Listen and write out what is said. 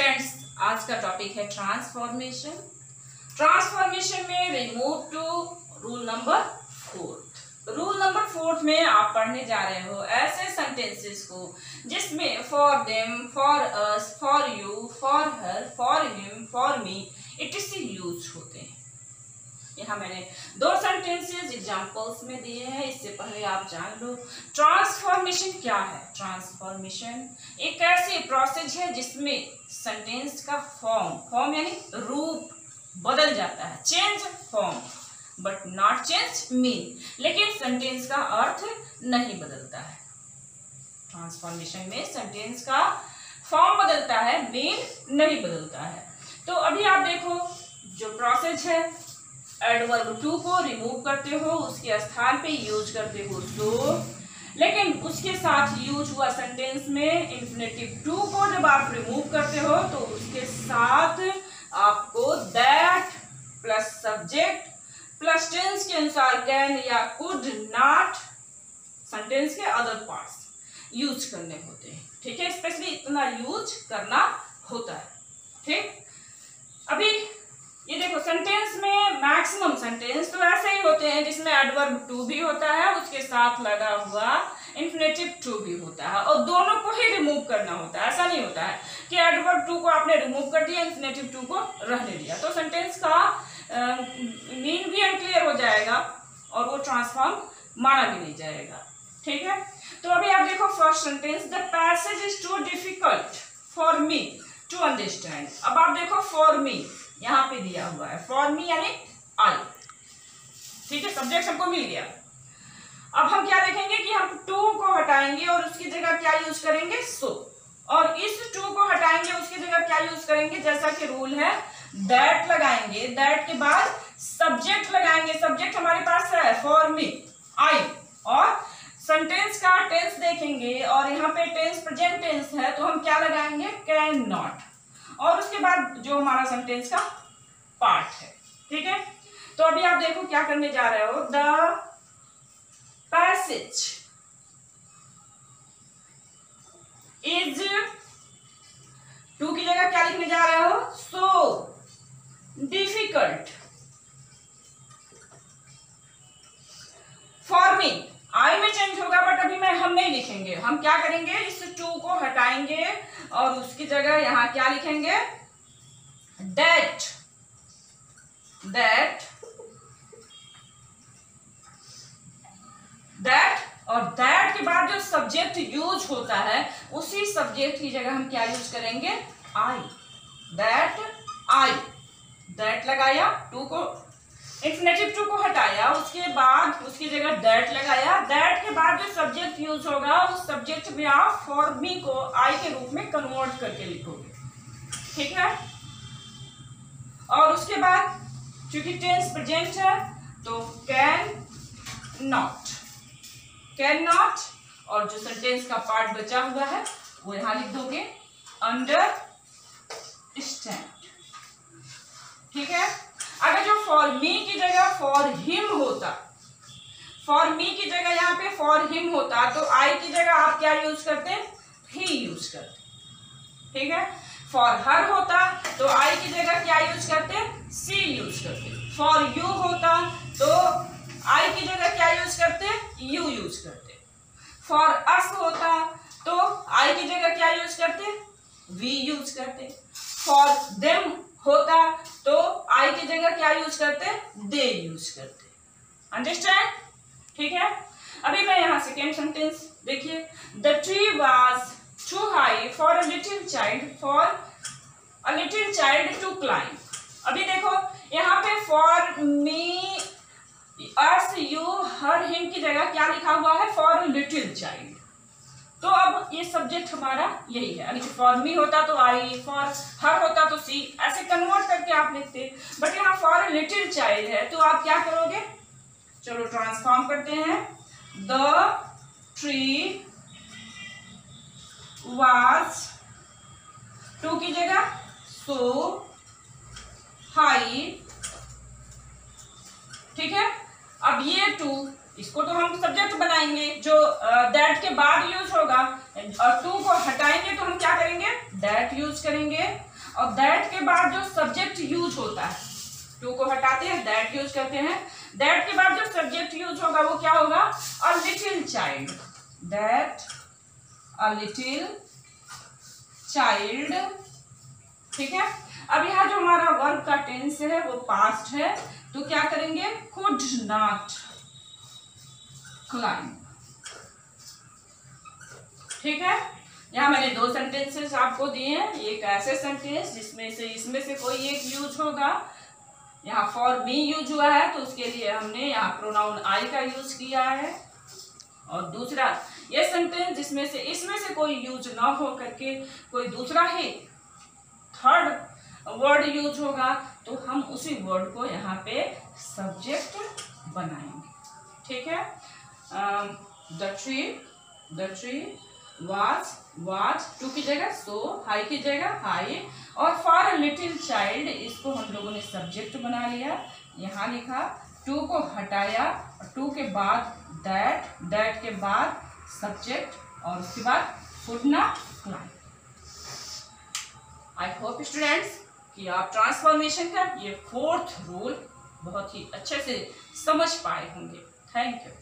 Students आज का topic है ट्रांसफॉर्मेशन ट्रांसफॉर्मेशन में remove too rule number fourth rule number fourth में आप पढ़ने जा रहे हो ऐसे सेंटेंसेस को जिसमें for them for us for you for her for him for me it is use होते हैं। यहाँ मैंने दो सेंटेंसेस एग्जांपल्स में दिए हैं, इससे पहले आप जान लो। ट्रांसफॉर्मेशन क्या है? ट्रांसफॉर्मेशन एक ऐसी प्रोसेस है जिसमें सेंटेंस का फॉर्म फॉर्म यानी रूप बदल जाता है। Change form but not change mean लेकिन सेंटेंस का अर्थ नहीं बदलता है। ट्रांसफॉर्मेशन में सेंटेंस का फॉर्म बदलता है मीन नहीं बदलता है। तो अभी आप देखो, जो प्रोसेस है एडवर्ब टू को रिमूव करते हो, उसके स्थान पे यूज़ करते हो सो लेकिन उसके साथ यूज़ हुआ सेंटेंस में इंफिनेटिव टू को जब आप रिमूव करते हो तो उसके साथ आपको that plus subject plus tense के अनुसार कैन या कुड नॉट सेंटेंस के अदर पार्ट्स यूज़ करने होते हैं। ठीक है? स्पेशली इतना यूज़ करना होता है। ठीक? अभी ये देखो सेंटेंस में मैक्सिमम सेंटेंस तो ऐसे ही होते हैं जिसमें एडवर्ब टू भी होता है, उसके साथ लगा हुआ इन्फिनेटिव टू भी होता है और दोनों को ही रिमूव करना होता है। ऐसा नहीं होता है कि एडवर्ब टू को आपने रिमूव कर दिया इन्फिनेटिव टू को रहने दिया। तो सेंटेंस का मीन भी अनक्लियर हो जाएगा और वो ट्रांसफॉर्म माना भी नहीं जाएगा। ठीक है? तो अभी आप देखो first sentence the passage is too difficult for me to understand अब आप देखो फॉर मी यहाँ पे दिया हुआ है। फॉर मी यानी आई ठीक है सब्जेक्ट हमको मिल गया। अब हम क्या देखेंगे कि हम टू को हटाएँगे और उसकी जगह क्या यूज़ करेंगे? सो और इस टू को हटाएँगे, उसकी जगह क्या यूज़ करेंगे? जैसा कि रूल है दैट लगाएँगे। दैट के बाद सब्जेक्ट लगाएँगे। सब्जेक्ट हमारे पास है फॉर मी आई और सेंटेंस का टेंस देखेंगे, और यहाँ पे टेंस प्रेजेंट टेंस है तो हम क्या लगाएँगे? कैन नॉट और उसके बाद जो हमारा सेंटेंस का पार्ट है। ठीक है? तो अभी आप देखो क्या करने जा रहे हो। द पैसेज इज़ टू की जगह क्या लिखने जा रहे हो? सो डिफ़िकल्ट फॉर मी आई में चेंज होगा बट अभी मैं, हम नहीं लिखेंगे। हम क्या करेंगे? इस टू को हटाएँगे और उसकी जगह यहाँ क्या लिखेंगे? डेट दैट दैट और दैट के बाद जो सब्जेक्ट यूज़ होता है, उसी सब्जेक्ट की जगह हम क्या यूज़ करेंगे? आई दैट आई दैट लगाया टू को इन्फिनेटिव टू को हटाया, उसके बाद, उसकी जगह दैट लगाया दैट के बाद जो सब्जेक्ट यूज़ होगा, उस सब्जेक्ट में आप फॉर मी को आई के रूप में कन्वर्ट करके लिखोगे। ठीक है? और उसके बाद, चूँकि टेंस प्रेजेंट है तो कैन नॉट कैन नॉट और जो सेंटेंस का पार्ट बचा हुआ है, वो यहाँ लिख दोगे अंडर स्टैंड ठीक है? अगर जो फॉर मी की जगह फॉर हिम होता फॉर मी की जगह यहाँ पे फॉर हिम होता तो आई की जगह आप क्या यूज़ करते? ही यूज़ करते. ठीक है? फॉर हर होता तो आई की जगह क्या यूज़ करते? सी यूज़ करते. फॉर यू होता तो आई की जगह क्या यूज़ करते यू यूज़ करते फॉर अस होता तो आई की जगह क्या यूज़ करते? वी यूज़ करते। फॉर देम होता तो आई की जगह क्या यूज़ करते? दे यूज़ करते। अंडरस्टैंड ठीक है? अभी मैं यहाँ सेकेंड सेंटेंस देखिए। The tree was too high for a little child for a little child to climb अभी देखो, यहाँ पे for me us you her him की जगह क्या लिखा हुआ है? फॉर लिटिल चाइल्ड तो अब ये सब्जेक्ट हमारा यही है। अगर फॉर मी होता तो आई फॉर हर होता तो सी ऐसे कन्वर्ट करके आप लिखते। बट यहाँ फॉर लिटिल चाइल्ड है तो आप क्या करोगे? चलो ट्रांसफॉर्म करते हैं। द ट्री वाज टू की जगह। सो हाई ठीक है? टू इसको तो हम सब्जेक्ट बनाएँगे जो दैट uh, के बाद यूज़ होगा और टू को हटाएँगे तो हम क्या करेंगे? दैट यूज़ करेंगे। और दैट के बाद जो सब्जेक्ट यूज़ होता है टू को हटाते हैं दैट यूज़ करते हैं। दैट के बाद जो सब्जेक्ट यूज़ होगा वो क्या होगा? A little child that a little child ठीक है? अब यहाँ जो हमारा वर्ब का टेंस है वो पास्ट है। तो क्या करेंगे? कुड नॉट क्लाइंब ठीक है? यहाँ मैंने दो सेंटेंसेस आपको दिए हैं। एक ऐसे सेंटेंस जिसमें से, इसमें से कोई एक यूज़ होगा। यहाँ फॉर मी यूज़ हुआ है तो उसके लिए हमने यहाँ प्रोनाउन आई का यूज़ किया है। और दूसरा, ये सेंटेंस जिसमें से, इसमें से कोई यूज़ ना हो करके, कोई दूसरा ही थर्ड वर्ड यूज़ होगा तो हम उसी वर्ड को यहाँ पे सब्जेक्ट बनाएँगे। ठीक है? The tree was was too की जगह सो हाई की जगह हाई और फॉर अ लिटिल चाइल्ड इसको हम लोगों ने सब्जेक्ट बना लिया, यहाँ लिखा टू को हटाया टू के बाद दैट दैट के बाद सब्जेक्ट और उसके बाद फुटना फ्लाई आई होप स्टूडेंट्स कि आप ट्रांसफॉर्मेशन का ये फोर्थ रूल बहुत ही अच्छे से समझ पाए होंगे. Thank you